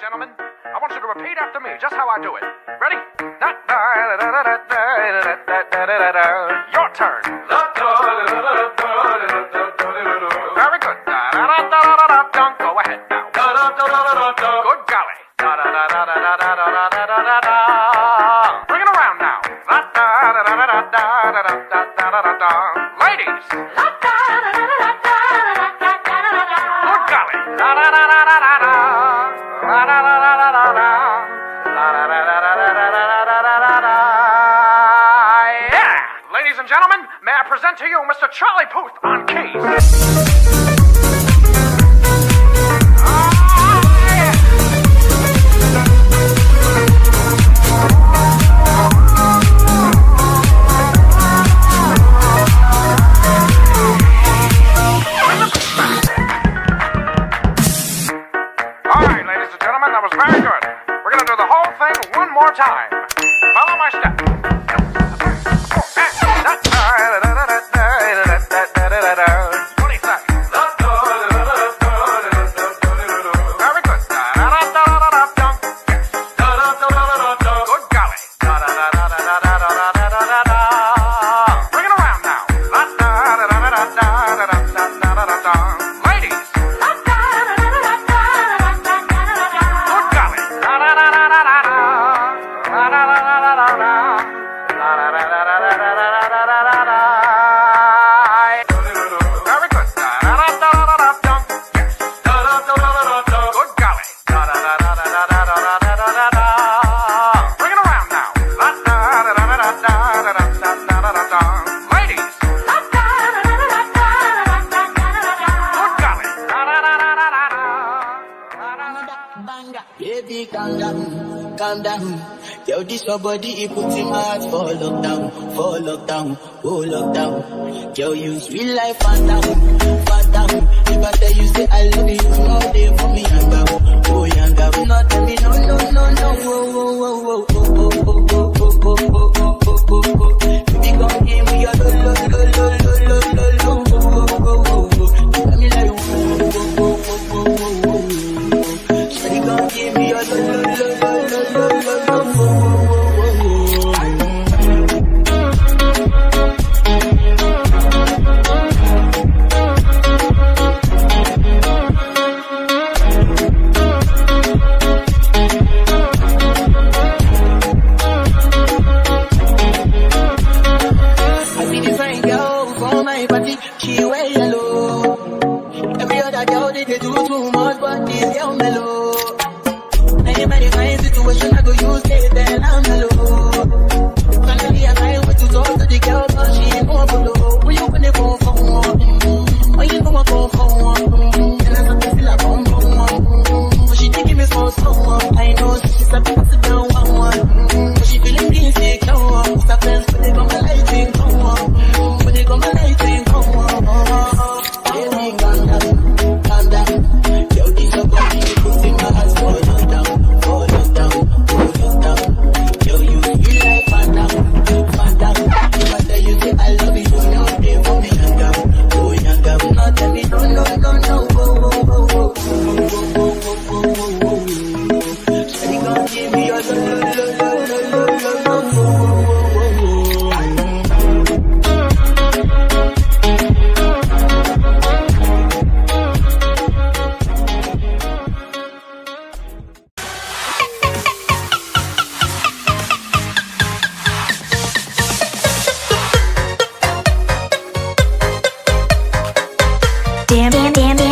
gentlemen, I want you to repeat after me just how I do it. Ready? Your turn. to you, Mr. Charlie Puth on keys. That was very good. We're gonna do the whole thing one more time. Follow my steps. Banga. Baby, calm down, calm down. Tell this your body, it puts in my heart for lockdown, for lockdown, oh lockdown. Girl, you sweet life, phantom, phantom. If I tell you, say I love you, all day for me, I'm down. Give me a little love. damn, damn, damn.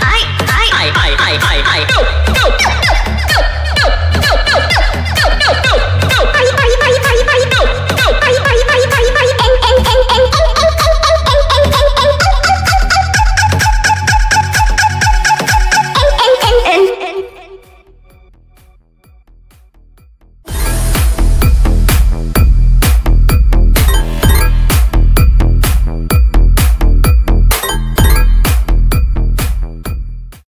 I